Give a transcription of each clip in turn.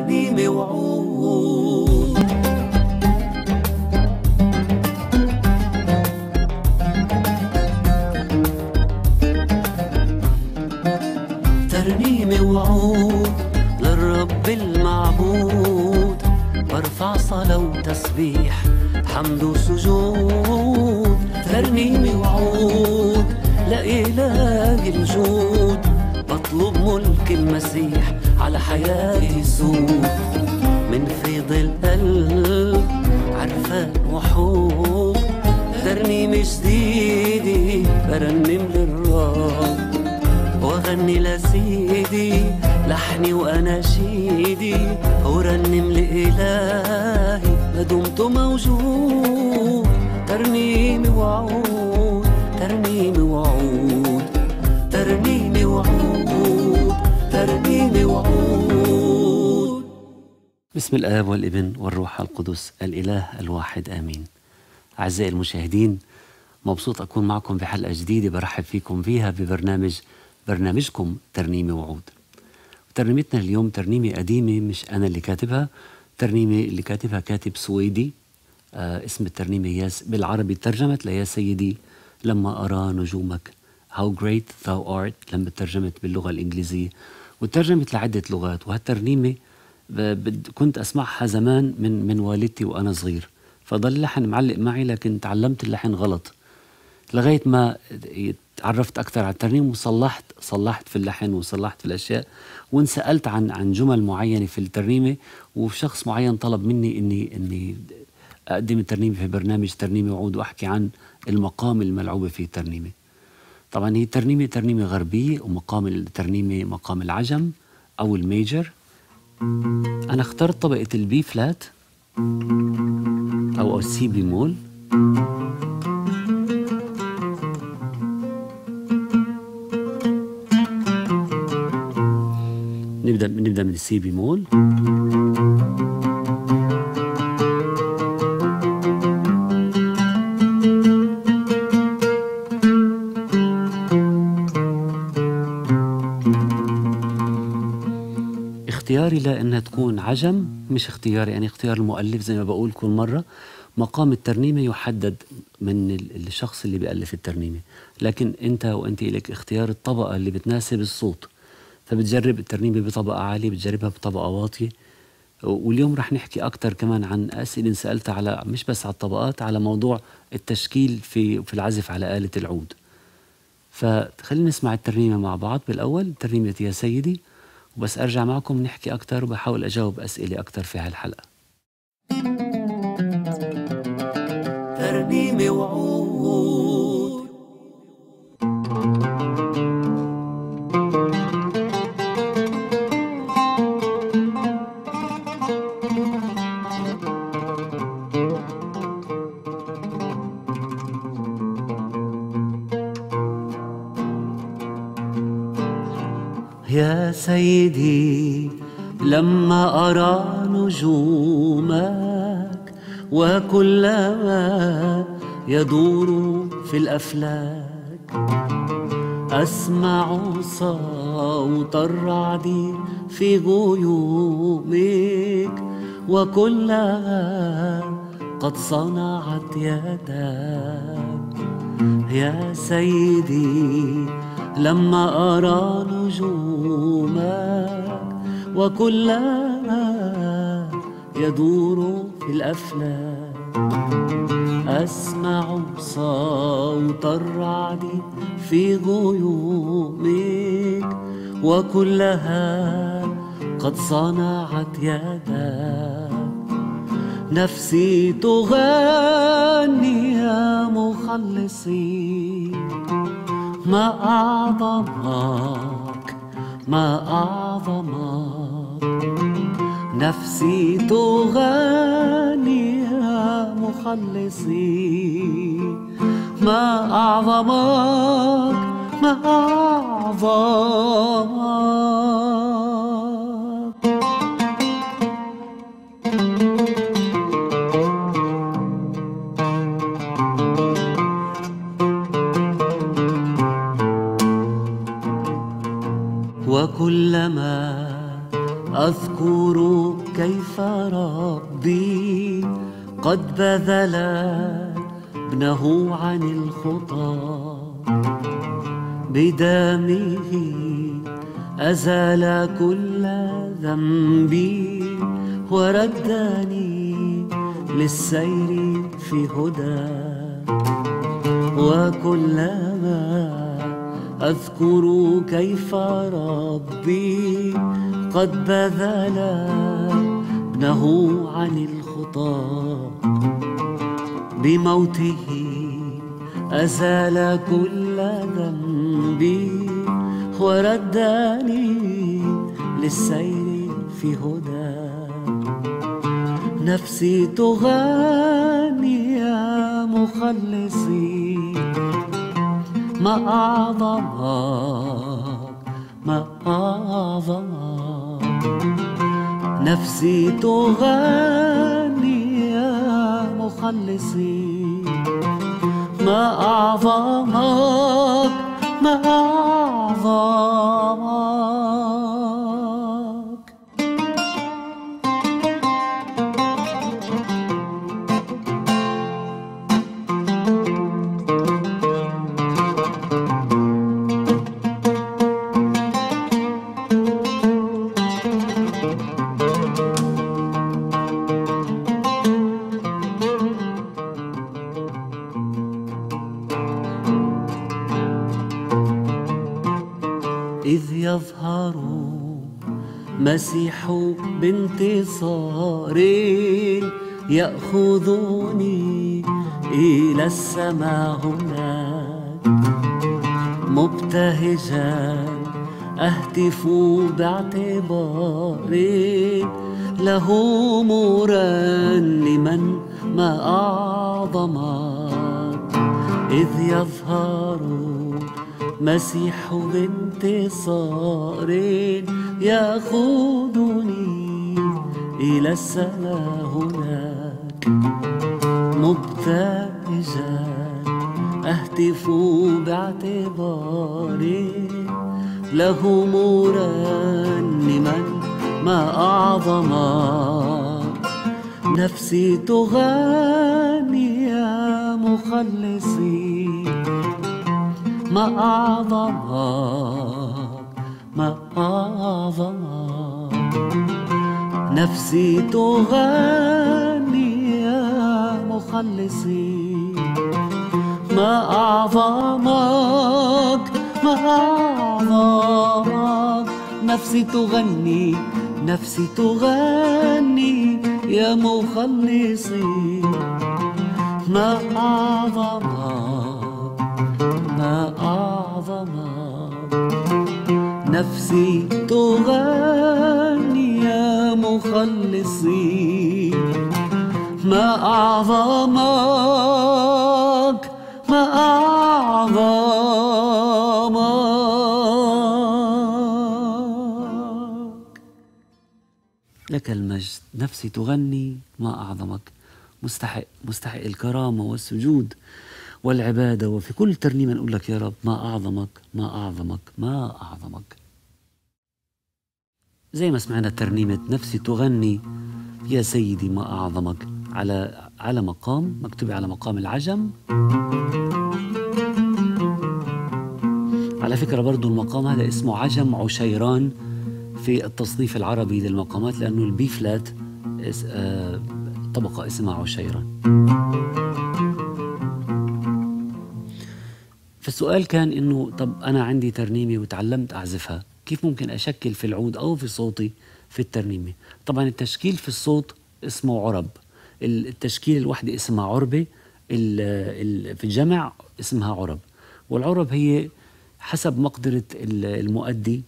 ترنيمة وعود ترنيمة وعود للرب المعبود. برفع صلاة وتسبيح حمد وسجود. ترنيمة وعود لإله الجود. بطلب ملك المسيح على حياتي يسود من فيض القلب عرفان وحب. ترنيمة جديدة برنم للرب. واغني لسيدي لحني واناشيدي ورنم لإلهي ما دمت موجود. ترنيم وعود بسم الآب والابن والروح القدس الإله الواحد آمين. أعزائي المشاهدين مبسوط أكون معكم بحلقة جديدة برحب فيكم فيها ببرنامج برنامجكم ترنيمة وعود. ترنيمتنا اليوم ترنيمة قديمة مش أنا اللي كاتبها ترنيمة اللي كاتبها كاتب سويدي. آه اسم الترنيمة ياس بالعربي ترجمت ليا سيدي لما أرى نجومك How great thou art لما ترجمت باللغة الإنجليزية وترجمت لعدة لغات. وهالترنيمة كنت أسمعها زمان من من والدتي وأنا صغير فضل اللحن معلق معي لكن تعلمت اللحن غلط لغاية ما تعرفت أكثر على الترنيم وصلحت صلحت في اللحن وصلحت في الأشياء وانسألت عن عن جمل معينة في الترنيمه وشخص معين طلب مني اني إني أقدم الترنيمه في برنامج ترنيمه وعود وأحكي عن المقام الملعوبة في الترنيمه. طبعا هي ترنيمه ترنيمه غربية ومقام الترنيمه مقام العجم أو ال major. أنا اخترت طبقة ال B flat أو السي بيمول. نبدا نبدأ من السي بيمول. اختياري لانها تكون عجم مش اختياري يعني اختيار المؤلف زي ما بقول كل مرة. مقام الترنيمة يحدد من ال- الشخص اللي بيألف الترنيمة. لكن أنت وأنت لك اختيار الطبقة اللي بتناسب الصوت. فبتجرب الترنيمة بطبقة عالية بتجربها بطبقة واطية. واليوم رح نحكي أكثر كمان عن أسئلة انسألتها على مش بس على الطبقات على موضوع التشكيل في في العزف على آلة العود. فخلينا نسمع الترنيمة مع بعض بالأول. ترنيمة يا سيدي. وبس أرجع معكم نحكي أكثر وبحاول أجاوب أسئلة أكثر في هالحلقة. ترنيمة وعود. يا سيدي لما أرى نجومك وكلما يدور في الأفلاك. أسمع صوت الرعد في غيومك وكلها قد صنعت يدك يا سيدي لما أرى نجومك وكلما يدور في الأفلاك أسمع صوت الرعد في غيومك وكلها قد صنعت يدك نفسي تغني يا مخلصي ما أعظمك ما أعظمك نفسي تغني يا مخلصي. ما أعظمك ما أعظمك أذكر كيف ربي قد بذل ابنه عن الخطى بدمه أزال كل ذنبي وردني للسير في هدى. وكلما أذكر كيف ربي قد بذل ابنه عن الخطى بموته أزال كل ذنبي وردني للسير في هدى. نفسي تغني يا مخلصي ما أعظمك ما أعظمك. نفسي تغني يا مخلصي. ما أعظمك ما أعظمك. مسيح بانتصار يأخذني إلى السماء هناك. مبتهجا أهتف باعتبار له مرنما ما أعظمك إذ يظهر مسيح بانتصار يأخذني إلى السماء هناك. مبتهجا أهتف باعتبار له مرنما ما أعظمك نفسي تغني يا مخلصي ما أعظمك ما أعظمك نفسي تغني يا مخلصي. ما أعظمك ما أعظمك. نفسي تغني نفسي تغني يا مخلصي. ما أعظمك ما أعظمك. نفسي تغني يا مخلصي. ما أعظمك ما أعظمك. لك المجد نفسي تغني ما أعظمك. مستحق مستحق الكرامة والسجود والعبادة. وفي كل ترنيمة نقول لك يا رب ما أعظمك ما أعظمك ما أعظمك. زي ما سمعنا ترنيمة نفسي تغني يا سيدي ما أعظمك على على مقام مكتوب على مقام العجم. على فكرة برضو المقام هذا اسمه عجم عشيران في التصنيف العربي للمقامات لأنه البي فلات آه، طبقة اسمها عشيران. فالسؤال كان إنه طب أنا عندي ترنيمة وتعلمت أعزفها. كيف ممكن أشكل في العود أو في صوتي في الترنيمة؟ طبعا التشكيل في الصوت اسمه عرب. ال- التشكيل الوحدة اسمها ال- في الجمع اسمها عرب. والعرب هي حسب مقدرة ال- المؤدي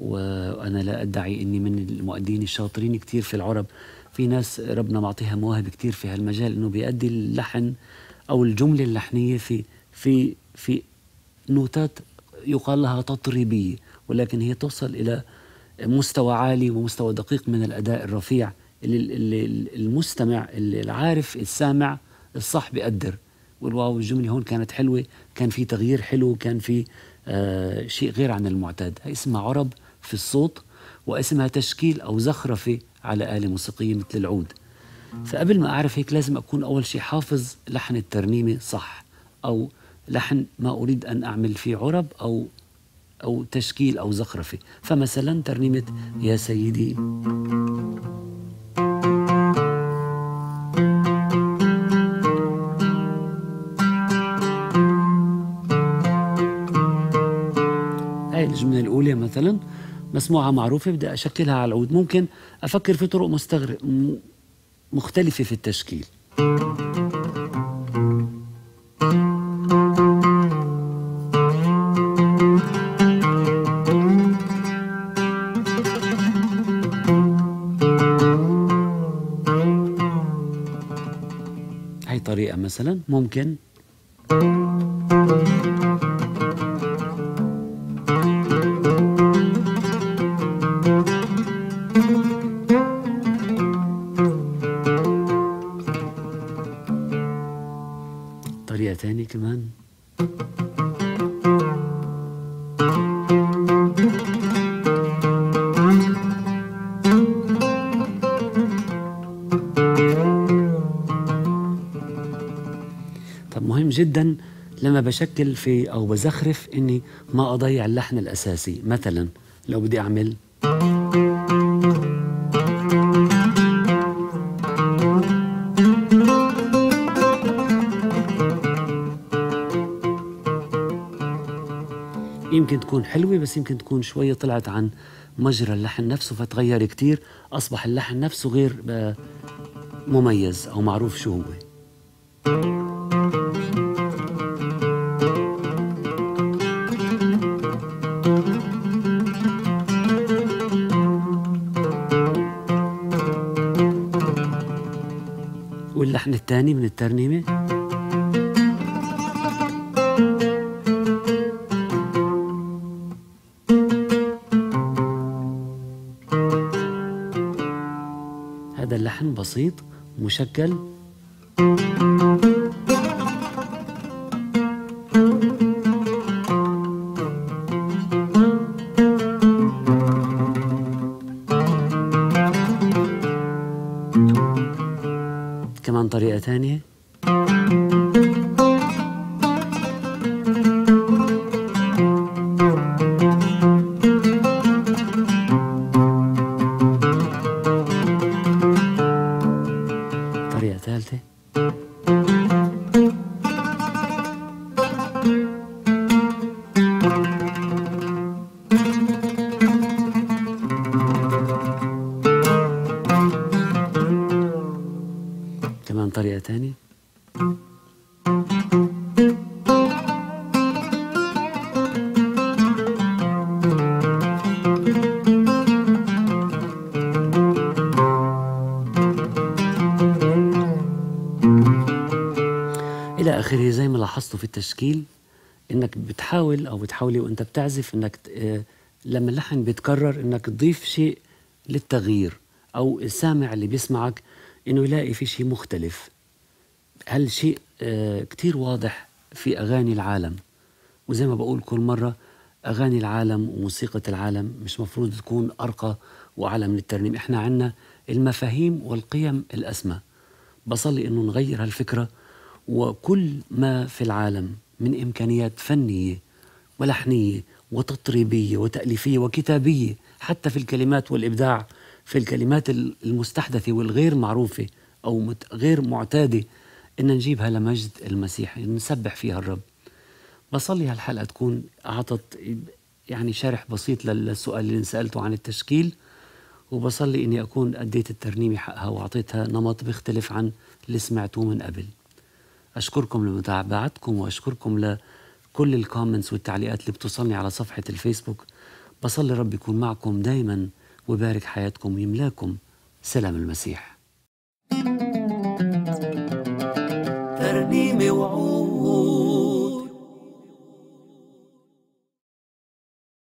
وأنا لا أدعي إني من المؤدين الشاطرين كثير في العرب. في ناس ربنا معطيها مواهب كثير في هالمجال إنه بيأدي اللحن أو الجملة اللحنية في في في نوتات يقال لها تطريبية. ولكن هي توصل إلى مستوى عالي ومستوى دقيق من الأداء الرفيع اللي المستمع اللي العارف السامع الصح بيقدر. والواو الجملة هون كانت حلوة كان في تغيير حلو كان في آه شيء غير عن المعتاد. هي اسمها عرب في الصوت واسمها تشكيل أو زخرفة على آلة موسيقية مثل العود. فقبل ما أعرف هيك لازم أكون أول شيء حافظ لحن الترنيمة صح أو لحن ما أريد أن أعمل فيه عرب أو أو تشكيل أو زخرفة. فمثلا ترنيمة يا سيدي. هاي الجملة الأولى مثلا مسموعة معروفة بدي أشكلها على العود. ممكن أفكر في طرق مستغر... مختلفة في التشكيل. مثلا ممكن. طريقة تانية كمان. جدا لما بشكل في أو بزخرف إني ما أضيع اللحن الأساسي. مثلا لو بدي أعمل يمكن تكون حلوة بس يمكن تكون شوية طلعت عن مجرى اللحن نفسه فتغير كتير أصبح اللحن نفسه غير آه، مميز أو معروف شو هو. واللحن الثاني من الترنيمة؟ هذا اللحن بسيط مشكل. كمان طريقة إلى آخره زي ما لاحظتوا في التشكيل إنك بتحاول أو بتحاولي وأنت بتعزف إنك ت- آه، لما اللحن بيتكرر إنك تضيف شيء للتغيير أو السامع اللي بيسمعك إنه يلاقي في شيء مختلف. هالشيء آه، كتير واضح في أغاني العالم. وزي ما بقول كل مرة أغاني العالم وموسيقى العالم مش مفروض تكون أرقى وأعلى من الترنيم. إحنا عنا المفاهيم والقيم الأسمى. بصلي إنه نغير هالفكرة وكل ما في العالم من إمكانيات فنية ولحنية وتطريبية وتأليفية وكتابية حتى في الكلمات والإبداع في الكلمات المستحدثة والغير معروفة أو غير معتادة إن نجيبها لمجد المسيح نسبح فيها الرب. بصلي هالحلقة تكون أعطت يعني شرح بسيط للسؤال اللي انسألته عن التشكيل وبصلي إني أكون أديت الترنيمة حقها وأعطيتها نمط بيختلف عن اللي سمعتوه من قبل. أشكركم لمتابعتكم وأشكركم لكل الكومنتس والتعليقات اللي بتوصلني على صفحة الفيسبوك. بصلي رب يكون معكم دايما ويبارك حياتكم ويملاكم. سلام المسيح. ترنيمة وعود.